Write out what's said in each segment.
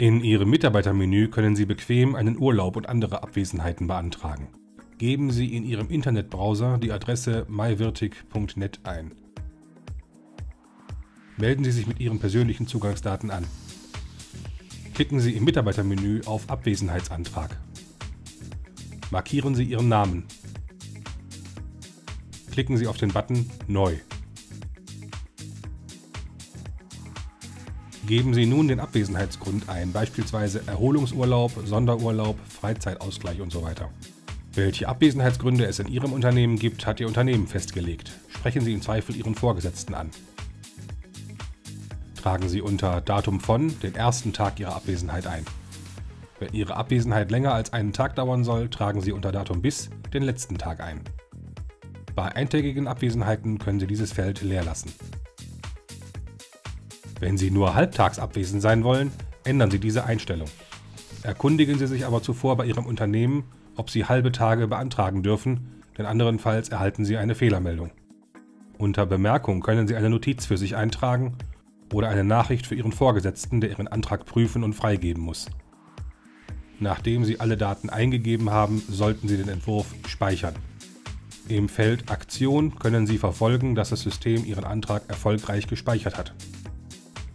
In Ihrem Mitarbeitermenü können Sie bequem einen Urlaub und andere Abwesenheiten beantragen. Geben Sie in Ihrem Internetbrowser die Adresse myvirtic.net ein. Melden Sie sich mit Ihren persönlichen Zugangsdaten an. Klicken Sie im Mitarbeitermenü auf Abwesenheitsantrag. Markieren Sie Ihren Namen. Klicken Sie auf den Button Neu. Geben Sie nun den Abwesenheitsgrund ein, beispielsweise Erholungsurlaub, Sonderurlaub, Freizeitausgleich und so weiter. Welche Abwesenheitsgründe es in Ihrem Unternehmen gibt, hat Ihr Unternehmen festgelegt. Sprechen Sie im Zweifel Ihren Vorgesetzten an. Tragen Sie unter Datum von den ersten Tag Ihrer Abwesenheit ein. Wenn Ihre Abwesenheit länger als einen Tag dauern soll, tragen Sie unter Datum bis den letzten Tag ein. Bei eintägigen Abwesenheiten können Sie dieses Feld leer lassen. Wenn Sie nur halbtags abwesend sein wollen, ändern Sie diese Einstellung. Erkundigen Sie sich aber zuvor bei Ihrem Unternehmen, ob Sie halbe Tage beantragen dürfen, denn anderenfalls erhalten Sie eine Fehlermeldung. Unter Bemerkung können Sie eine Notiz für sich eintragen oder eine Nachricht für Ihren Vorgesetzten, der Ihren Antrag prüfen und freigeben muss. Nachdem Sie alle Daten eingegeben haben, sollten Sie den Entwurf speichern. Im Feld Aktion können Sie verfolgen, dass das System Ihren Antrag erfolgreich gespeichert hat.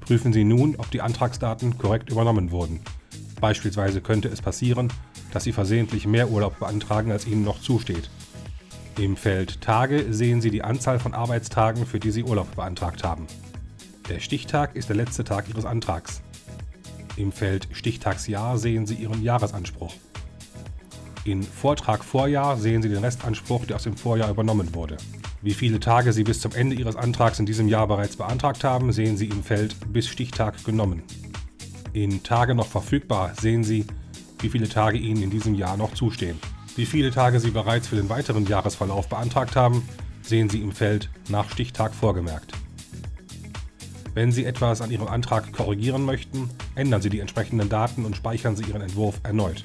Prüfen Sie nun, ob die Antragsdaten korrekt übernommen wurden. Beispielsweise könnte es passieren, dass Sie versehentlich mehr Urlaub beantragen, als Ihnen noch zusteht. Im Feld Tage sehen Sie die Anzahl von Arbeitstagen, für die Sie Urlaub beantragt haben. Der Stichtag ist der letzte Tag Ihres Antrags. Im Feld Stichtagsjahr sehen Sie Ihren Jahresanspruch. In Vortrag Vorjahr sehen Sie den Restanspruch, der aus dem Vorjahr übernommen wurde. Wie viele Tage Sie bis zum Ende Ihres Antrags in diesem Jahr bereits beantragt haben, sehen Sie im Feld bis Stichtag genommen. In Tage noch verfügbar sehen Sie, wie viele Tage Ihnen in diesem Jahr noch zustehen. Wie viele Tage Sie bereits für den weiteren Jahresverlauf beantragt haben, sehen Sie im Feld nach Stichtag vorgemerkt. Wenn Sie etwas an Ihrem Antrag korrigieren möchten, ändern Sie die entsprechenden Daten und speichern Sie Ihren Entwurf erneut.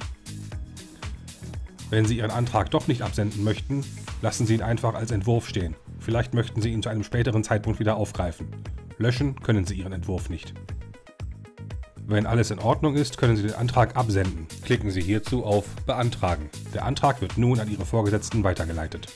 Wenn Sie Ihren Antrag doch nicht absenden möchten, lassen Sie ihn einfach als Entwurf stehen. Vielleicht möchten Sie ihn zu einem späteren Zeitpunkt wieder aufgreifen. Löschen können Sie Ihren Entwurf nicht. Wenn alles in Ordnung ist, können Sie den Antrag absenden. Klicken Sie hierzu auf Beantragen. Der Antrag wird nun an Ihre Vorgesetzten weitergeleitet.